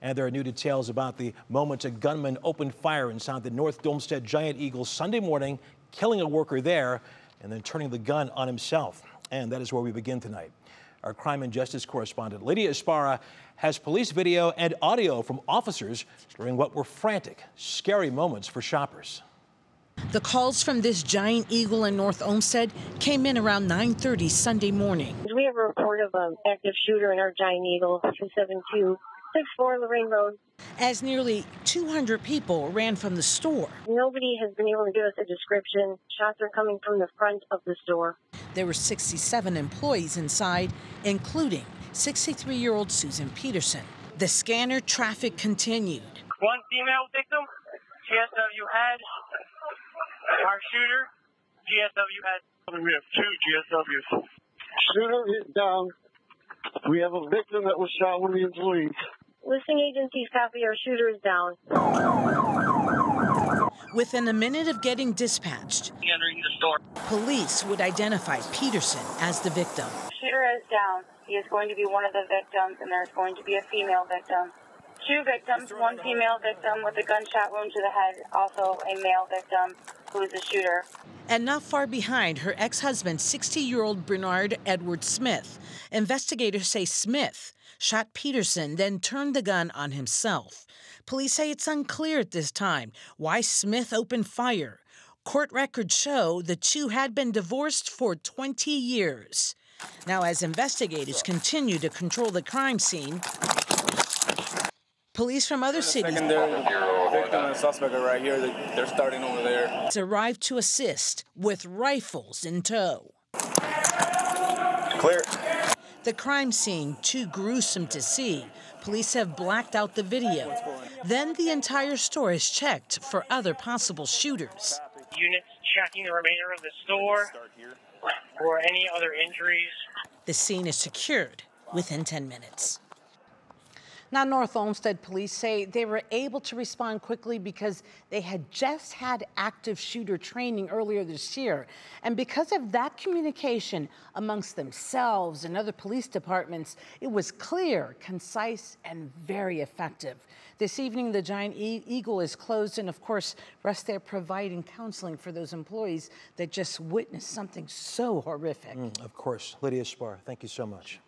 And there are new details about the moment a gunman opened fire inside the North Olmsted Giant Eagle Sunday morning, killing a worker there and then turning the gun on himself. And that is where we begin tonight. Our crime and justice correspondent Lydia Esparra has police video and audio from officers during what were frantic, scary moments for shoppers. The calls from this giant eagle in North Olmsted came in around 9:30 Sunday morning. We have a report of an active shooter in our giant eagle, 272 64 Lorain Road. As nearly 200 people ran from the store. Nobody has been able to give us a description. Shots are coming from the front of the store. There were 67 employees inside, including 63 year old Susan Petterson. The scanner traffic continued. One female victim, GSW had. Our shooter, GSW had. We have two GSWs. Shooter is down. We have a victim that was shot one of the employees. Listing agencies copy our shooter is down. Within a minute of getting dispatched, Entering the store. police would identify Petterson as the victim. Shooter is down. He is going to be one of the victims, and there's going to be a female victim. Two victims, one female victim with a gunshot wound to the head, also a male victim the shooter. And not far behind, her ex husband, 60 year old Bernard Edward Smith. Investigators say Smith shot Petterson, then turned the gun on himself. Police say it's unclear at this time why Smith opened fire. Court records show the two had been divorced for 20 years. Now, as investigators continue to control the crime scene, police from other cities Secondary victim and suspect are right here. They- They're starting over there. arrived to assist with rifles in tow. Clear. The crime scene, too gruesome to see. Police have blacked out the video. Then the entire store is checked for other possible shooters. Units checking the remainder of the store for any other injuries. The scene is secured within 10 minutes. Now, North Olmsted police say they were able to respond quickly because they had just had active shooter training earlier this year. And because of that communication amongst themselves and other police departments, it was clear, concise, and very effective. This evening, the Giant Eagle is closed, and of course, rest there providing counseling for those employees that just witnessed something so horrific. Mm, of course, Lydia Esparra, thank you so much.